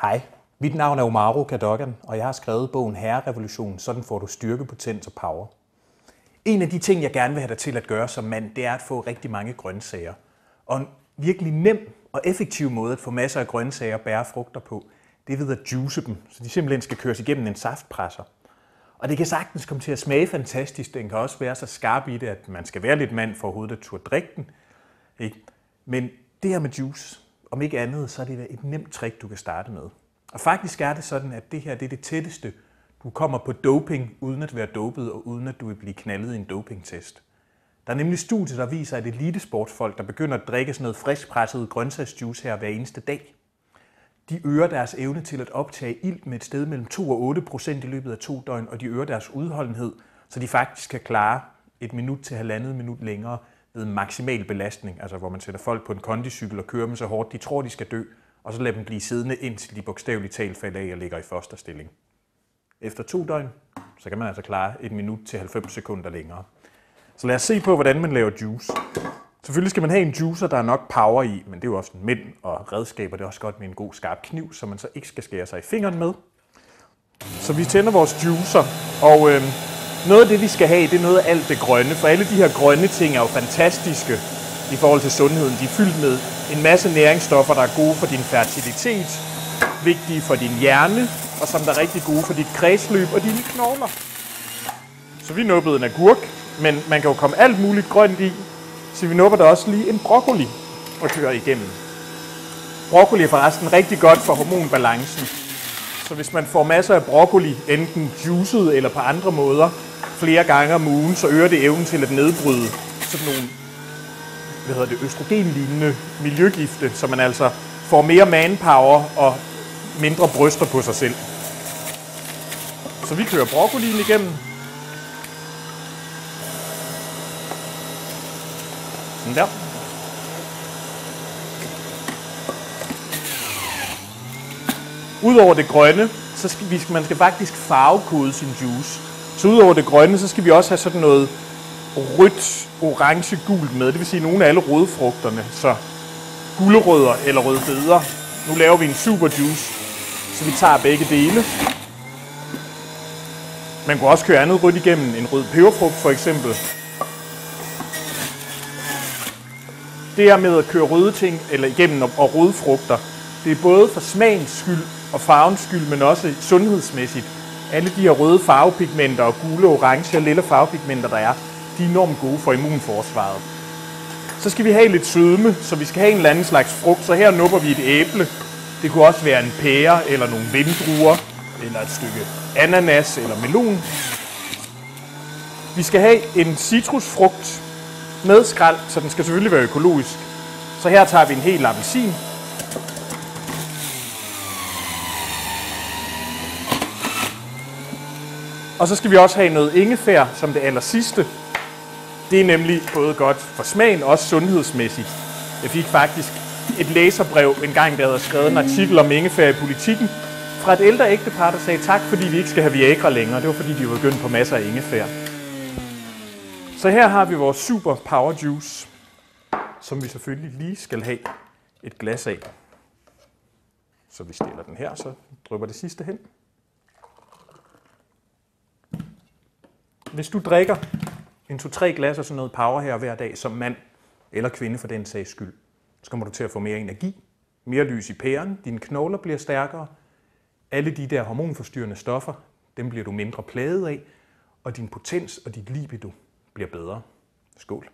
Hej, mit navn er Omaro Kadogan, og jeg har skrevet bogen Herrerevolution, sådan får du styrke, potens og power. En af de ting, jeg gerne vil have dig til at gøre som mand, det er at få rigtig mange grøntsager. Og en virkelig nem og effektiv måde at få masser af grøntsager og bære frugter på, det er ved at juice dem, så de simpelthen skal køres igennem en saftpresser. Og det kan sagtens komme til at smage fantastisk. Den kan også være så skarp i det, at man skal være lidt mand for overhovedet at turde drikke den. Ikke? Men det her med juice, om ikke andet, så er det et nemt trick, du kan starte med. Og faktisk er det sådan, at det her det er det tætteste, du kommer på doping, uden at være dopet og uden at du vil blive knaldet i en dopingtest. Der er nemlig studier, der viser, at elitesportsfolk, der begynder at drikke sådan noget friskpresset grøntsagsjuice her hver eneste dag, de øger deres evne til at optage ilt med et sted mellem 2 og 8 procent i løbet af to døgn, og de øger deres udholdenhed, så de faktisk kan klare et minut til halvandet minut længere ved maksimal belastning, altså hvor man sætter folk på en kondicykel og kører dem så hårdt, de tror, de skal dø, og så lader dem blive siddende, indtil de bogstaveligt talt falder af og ligger i fosterstilling. Efter to døgn, så kan man altså klare et minut til 90 sekunder længere. Så lad os se på, hvordan man laver juice. Selvfølgelig skal man have en juicer, der er nok power i, men det er jo også en mænd og redskaber. Det er også godt med en god skarp kniv, så man så ikke skal skære sig i fingeren med. Så vi tænder vores juicer, og øh, noget af det, vi skal have, det er noget af alt det grønne, for alle de her grønne ting er jo fantastiske i forhold til sundheden. De er fyldt med en masse næringsstoffer, der er gode for din fertilitet, vigtige for din hjerne, og som der er rigtig gode for dit kredsløb og dine knogler. Så vi nubbede en agurk, men man kan jo komme alt muligt grønt i, så vi nupper der også lige en broccoli og kører igennem. Broccoli er forresten rigtig godt for hormonbalancen. Så hvis man får masser af broccoli, enten juicet eller på andre måder, flere gange om ugen, så øger det evnen til at nedbryde sådan nogle hvad hedder det, østrogenlignende miljøgifte, så man altså får mere manpower og mindre bryster på sig selv. Så vi kører broccolien igennem. Sådan der. Udover det grønne, så skal vi, man skal faktisk farvekode sin juice. Så udover det grønne, så skal vi også have sådan noget rødt, orange, gult med. Det vil sige nogle af alle rødfrugterne. Så gulerødder eller rødbeder. Nu laver vi en super juice, så vi tager begge dele. Man kunne også køre andet rødt igennem. En rød peberfrugt for eksempel. Det her med at køre røde ting eller igennem og røde frugter, det er både for smagens skyld og farvens skyld, men også sundhedsmæssigt. Alle de her røde farvepigmenter og gule, orange og lille farvepigmenter, der er, de er enormt gode for immunforsvaret. Så skal vi have lidt sødme, så vi skal have en eller anden slags frugt. Så her nupper vi et æble. Det kunne også være en pære eller nogle vindruer, eller et stykke ananas eller melon. Vi skal have en citrusfrugt med skrald, så den skal selvfølgelig være økologisk. Så her tager vi en hel appelsin. Og så skal vi også have noget ingefær som det aller sidste. Det er nemlig både godt for smagen og også sundhedsmæssigt. Jeg fik faktisk et læserbrev en gang, der havde skrevet en artikel om ingefær i politikken, fra et ældre ægtepar, der sagde tak, fordi vi ikke skal have Viagra længere. Det var fordi, de var begyndt på masser af ingefær. Så her har vi vores super power juice, som vi selvfølgelig lige skal have et glas af. Så vi stiller den her, så drypper det sidste hen. Hvis du drikker en to-tre glas af sådan noget power her hver dag som mand eller kvinde for den sags skyld, så kommer du til at få mere energi, mere lys i pæren, dine knogler bliver stærkere, alle de der hormonforstyrrende stoffer, dem bliver du mindre plaget af, og din potens og dit libido bliver bedre. Skål.